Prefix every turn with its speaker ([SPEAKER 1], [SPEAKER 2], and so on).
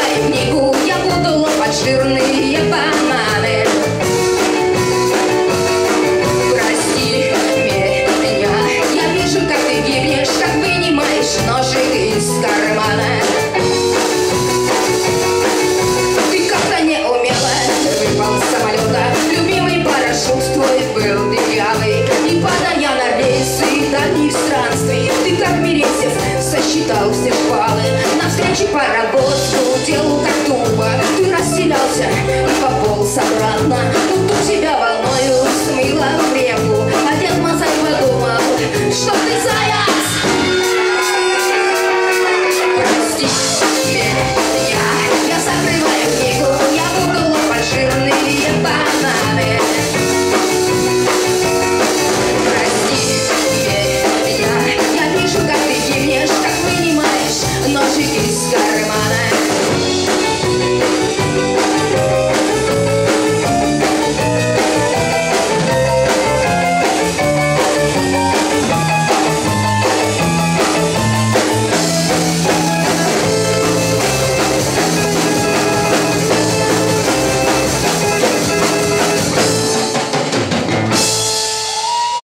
[SPEAKER 1] в книгу Я буду лопать жирные бананы. Прости меня. Я вижу, как ты гибнешь Как вынимаешь ножи из кармана. Ты как-то не умела Выпал с самолета. Любимый парашют твой был дырявый. И падая на рельсы дальних странствий. Ты как Мересев сосчитал все шпалы Навстречу паровоз 나